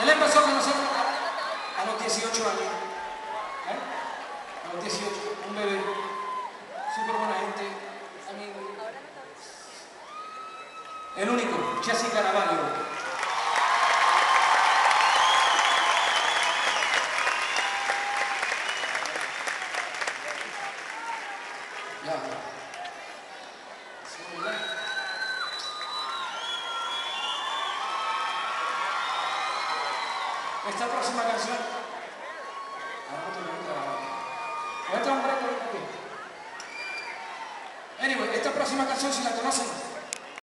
Él empezó con nosotros a los 18 años. ¿eh? A los 18, un bebé. Súper buena gente. Amigo. El único, Jesse Caraballo. Ya. Break ahorita aquí. Anyway, esta próxima canción, si la conocen,